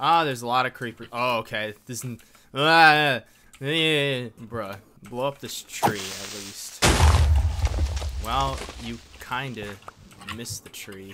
Ah, there's a lot of creepers. Oh, okay. This, ah, yeah, bruh, blow up this tree at least. Well, you kinda missed the tree.